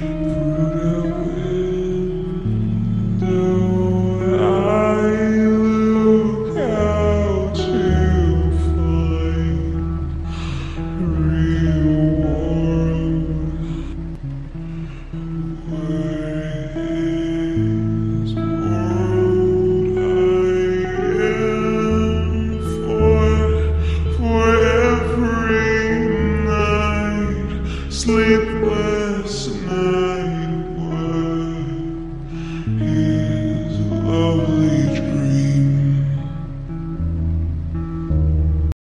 嗯 sleepless night.